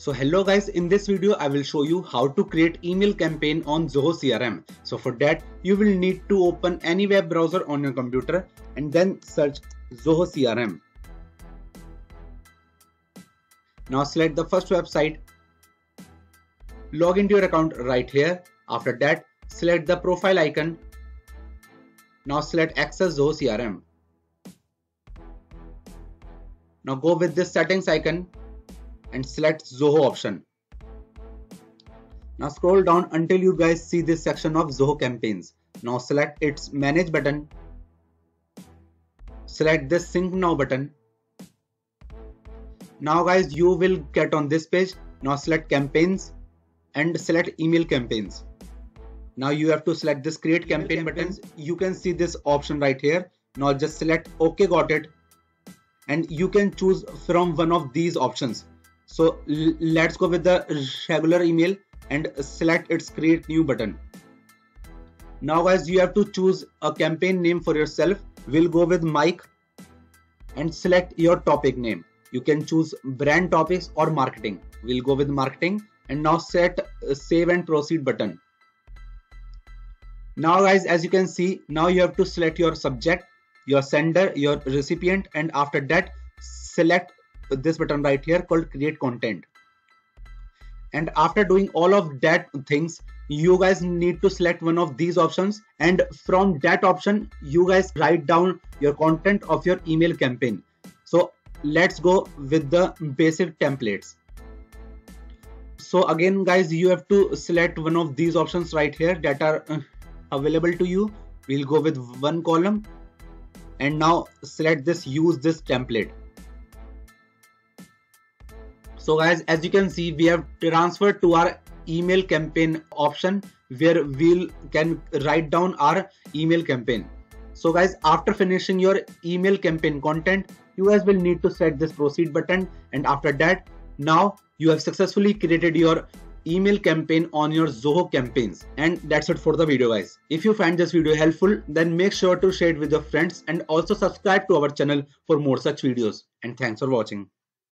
So hello guys, in this video I will show you how to create email campaign on Zoho CRM. So for that you will need to open any web browser on your computer and then search Zoho CRM. Now select the first website. Log into your account right here. After that select the profile icon. Now select access Zoho CRM. Now go with this settings icon and select Zoho option. Now scroll down until you guys see this section of Zoho campaigns. Now select its manage button. Select this sync now button. Now guys you will get on this page. Now select campaigns and select email campaigns. Now you have to select this create campaign button. You can see this option right here. Now just select OK got it and you can choose from one of these options so let's go with the regular email and select its create new button. Now guys, you have to choose a campaign name for yourself. We'll go with Mike and select your topic name. You can choose brand topics or marketing. We'll go with marketing and now set uh, save and proceed button. Now guys, as you can see, now you have to select your subject, your sender, your recipient and after that select this button right here called create content. And after doing all of that things you guys need to select one of these options. And from that option you guys write down your content of your email campaign. So let's go with the basic templates. So again guys you have to select one of these options right here that are uh, available to you. We'll go with one column. And now select this use this template so guys as you can see we have transferred to our email campaign option where we'll can write down our email campaign so guys after finishing your email campaign content you guys will need to set this proceed button and after that now you have successfully created your email campaign on your Zoho campaigns. And that's it for the video guys. If you find this video helpful, then make sure to share it with your friends and also subscribe to our channel for more such videos. And thanks for watching.